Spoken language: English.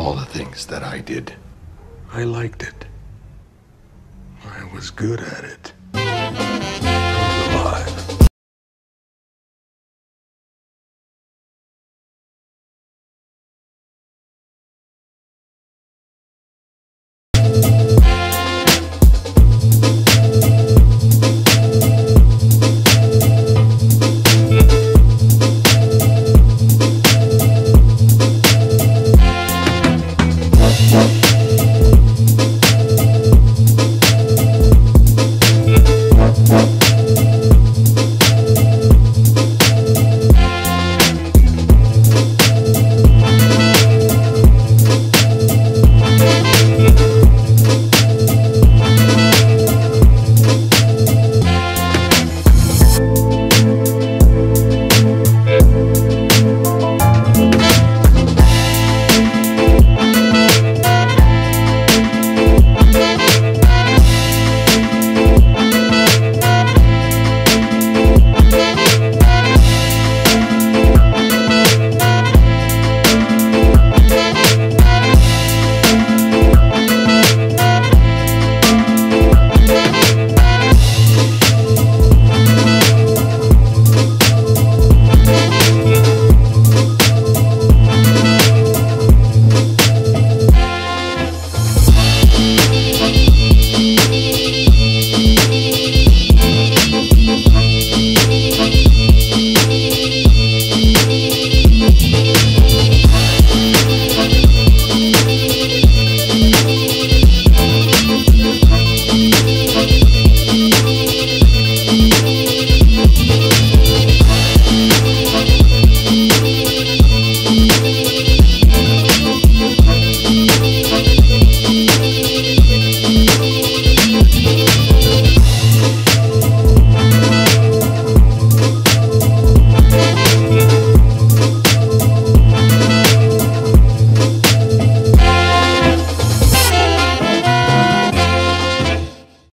all the things that I did. I liked it. I was good at it.